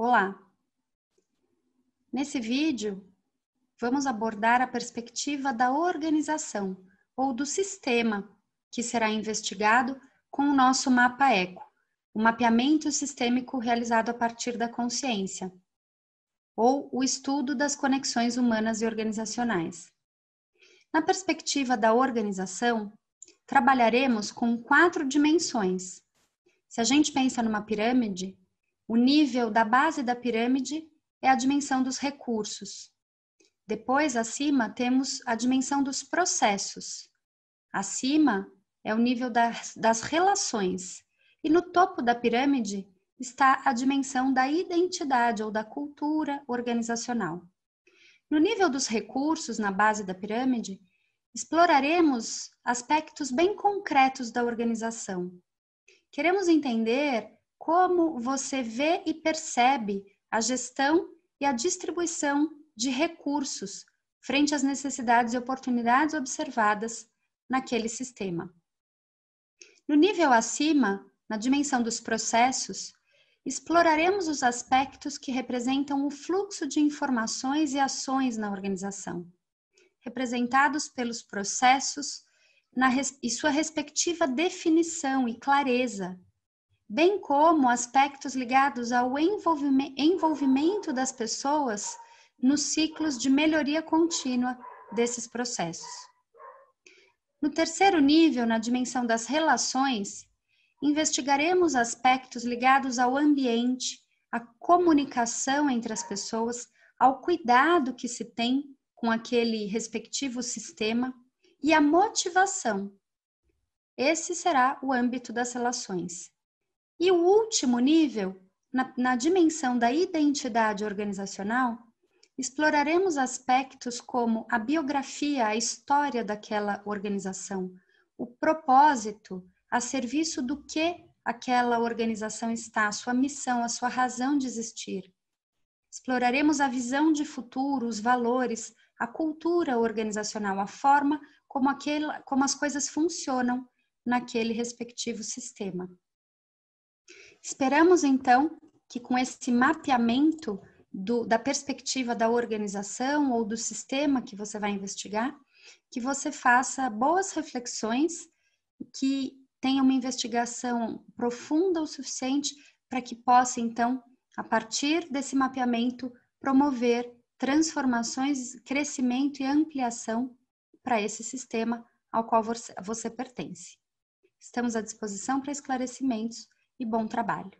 Olá! Nesse vídeo, vamos abordar a perspectiva da organização ou do sistema que será investigado com o nosso mapa eco, o mapeamento sistêmico realizado a partir da consciência, ou o estudo das conexões humanas e organizacionais. Na perspectiva da organização, trabalharemos com quatro dimensões. Se a gente pensa numa pirâmide, o nível da base da pirâmide é a dimensão dos recursos. Depois, acima, temos a dimensão dos processos. Acima é o nível das, das relações. E no topo da pirâmide está a dimensão da identidade ou da cultura organizacional. No nível dos recursos, na base da pirâmide, exploraremos aspectos bem concretos da organização. Queremos entender como você vê e percebe a gestão e a distribuição de recursos frente às necessidades e oportunidades observadas naquele sistema. No nível acima, na dimensão dos processos, exploraremos os aspectos que representam o fluxo de informações e ações na organização, representados pelos processos na, e sua respectiva definição e clareza bem como aspectos ligados ao envolvimento das pessoas nos ciclos de melhoria contínua desses processos. No terceiro nível, na dimensão das relações, investigaremos aspectos ligados ao ambiente, à comunicação entre as pessoas, ao cuidado que se tem com aquele respectivo sistema e a motivação. Esse será o âmbito das relações. E o último nível, na, na dimensão da identidade organizacional, exploraremos aspectos como a biografia, a história daquela organização, o propósito, a serviço do que aquela organização está, a sua missão, a sua razão de existir. Exploraremos a visão de futuro, os valores, a cultura organizacional, a forma como, como as coisas funcionam naquele respectivo sistema. Esperamos então que com esse mapeamento do, da perspectiva da organização ou do sistema que você vai investigar, que você faça boas reflexões, que tenha uma investigação profunda o suficiente para que possa então, a partir desse mapeamento, promover transformações, crescimento e ampliação para esse sistema ao qual você, você pertence. Estamos à disposição para esclarecimentos e bom trabalho.